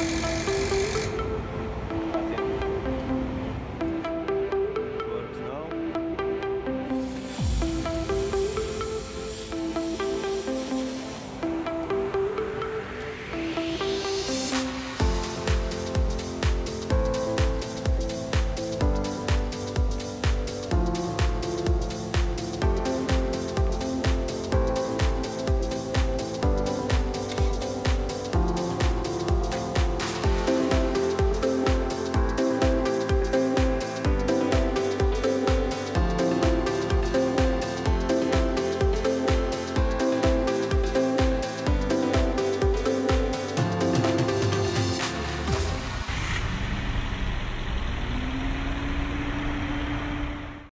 Música